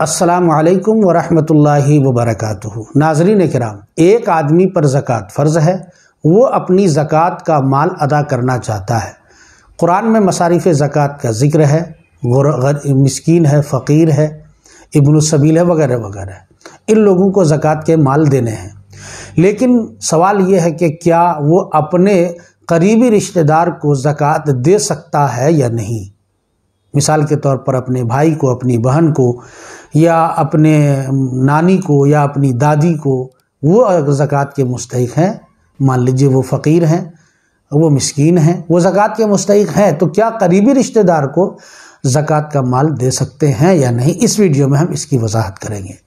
असलकम वरहमतुल्लाहि वबरकातुहू। नाजरीन कराम, एक आदमी पर ज़क़़त फ़र्ज़ है, वो अपनी ज़क़़त का माल अदा करना चाहता है। कुरान में मसारिफ़ ज़क़़त का ज़िक्र है मिसकीन है, फ़कीर है इब्नसबील है, वगैरह वगैरह। इन लोगों को ज़क़़त के माल देने हैं। लेकिन सवाल ये है कि क्या वो अपने करीबी रिश्तेदार को ज़क़़त दे सकता है या नहीं? मिसाल के तौर पर अपने भाई को, अपनी बहन को, या अपने नानी को, या अपनी दादी को, वो अगर ज़क़़त के मुस्तक हैं, मान लीजिए वो फ़कीर हैं, वो मिसकीन हैं, वो ज़क़़त के मुस्तक हैं तो क्या करीबी रिश्तेदार को ज़क़़त का माल दे सकते हैं या नहीं? इस वीडियो में हम इसकी वजाहत करेंगे।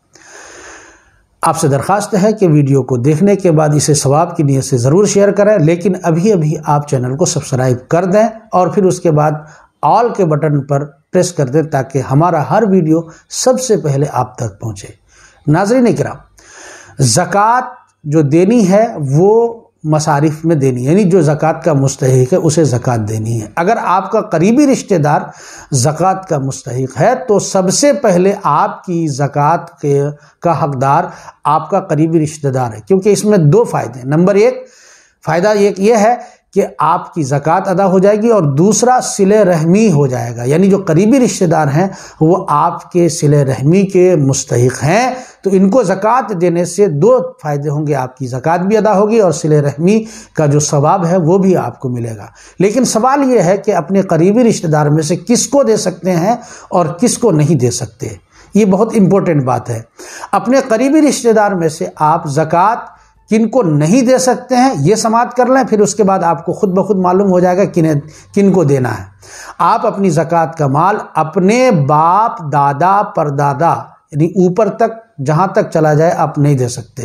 आपसे दरख्वास्त है कि वीडियो को देखने के बाद इसे सवाब की नीयत से ज़रूर शेयर करें, लेकिन अभी अभी आप चैनल को सब्सक्राइब कर दें और फिर उसके बाद ऑल के बटन पर प्रेस कर दें ताकि हमारा हर वीडियो सबसे पहले आप तक पहुँचे। नाजरीन कराम ज़क़़त जो देनी है वो मसारिफ में देनी यानी जो ज़क़़त का मुस्तक है, उसे ज़क़़त देनी है। अगर आपका करीबी रिश्तेदार ज़क़़त का मुस्तक है तो सबसे पहले आपकी ज़क़़त के, का हकदार आपका करीबी रिश्तेदार है। क्योंकि इसमें दो फ़ायदे हैं। नंबर एक, फ़ायदा एक ये है कि आपकी ज़क़़त अदा हो जाएगी और दूसरा सिले रहमी हो जाएगा। यानी जो करीबी रिश्तेदार हैं, वो आपके सिले रहमी के मुस्तक हैं। तो इनको ज़क़़त देने से दो फ़ायदे होंगे। आपकी ज़क़़त भी अदा होगी और सिले रहमी का जो सवाब है, वो भी आपको मिलेगा। लेकिन सवाल ये है कि अपने करीबी रिश्तेदार में से किसको दे सकते हैं और किसको नहीं दे सकते? ये बहुत इंपॉर्टेंट बात है। अपने करीबी रिश्तेदार में से आप ज़क़़त किन को नहीं दे सकते हैं, ये समाप्त कर लें, फिर उसके बाद आपको खुद ब खुद मालूम हो जाएगा किन किन को देना है। आप अपनी ज़क़़त का माल अपने बाप, दादा, परदादा, यानी ऊपर तक, जहाँ तक चला जाए, आप नहीं दे सकते।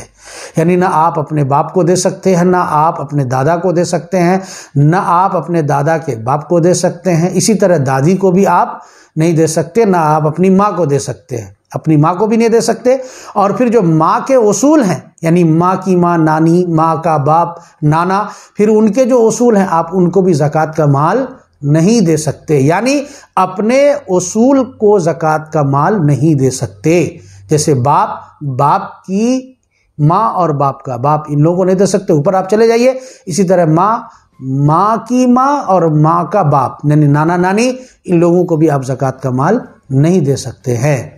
यानी ना आप अपने बाप को दे सकते हैं, ना आप अपने दादा को दे सकते हैं, ना आप अपने दादा के बाप को दे सकते हैं। इसी तरह दादी को भी आप नहीं दे सकते, ना आप अपनी माँ को दे सकते हैं। अपनी माँ को भी नहीं दे सकते। और फिर जो माँ के उसूल हैं, यानी माँ की माँ, नानी, माँ का बाप, नाना, फिर उनके जो उसूल हैं, आप उनको भी ज़क़़त का माल नहीं दे सकते। यानी अपने उसूल को ज़क़़त का माल नहीं दे सकते। जैसे बाप बाप की माँ और बाप का बाप, इन लोगों को नहीं दे सकते। ऊपर आप चले जाइए, इसी तरह माँ माँ की माँ और माँ का बाप, यानी नाना, नानी, इन लोगों को भी आप ज़क़़त का माल नहीं दे सकते हैं।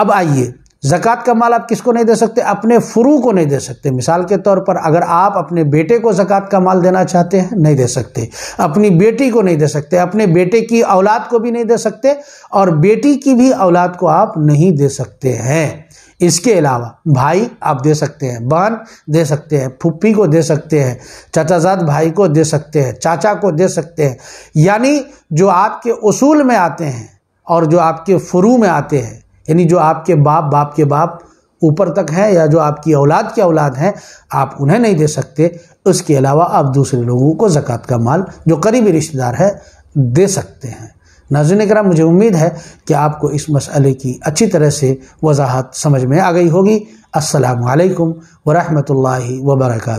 अब आइए, ज़क़़त का माल आप किसको नहीं दे सकते? अपने फ्रू को नहीं दे सकते। मिसाल के तौर पर अगर आप अपने बेटे को ज़क़़त का माल देना चाहते हैं, नहीं दे सकते। अपनी बेटी को नहीं दे सकते, अपने बेटे की औलाद को भी नहीं दे सकते और बेटी की भी औलाद को आप नहीं दे सकते हैं। इसके अलावा भाई आप दे सकते हैं, बहन दे सकते हैं फुप्पी को दे सकते हैं, चाचाजाद भाई को दे सकते हैं, चाचा को दे सकते हैं। यानी जो आपके उसूल में आते हैं और जो आपके फ्रू में आते हैं यानी जो आपके बाप बाप के बाप ऊपर तक हैं या जो आपकी औलाद की औलाद हैं, आप उन्हें नहीं दे सकते। उसके अलावा आप दूसरे लोगों को ज़क़़त का माल, जो करीबी रिश्तेदार है, दे सकते हैं। नाजरन कराम मुझे उम्मीद है कि आपको इस मसले की अच्छी तरह से वजाहत समझ में आ गई होगी। असलकम वरहमल वर्का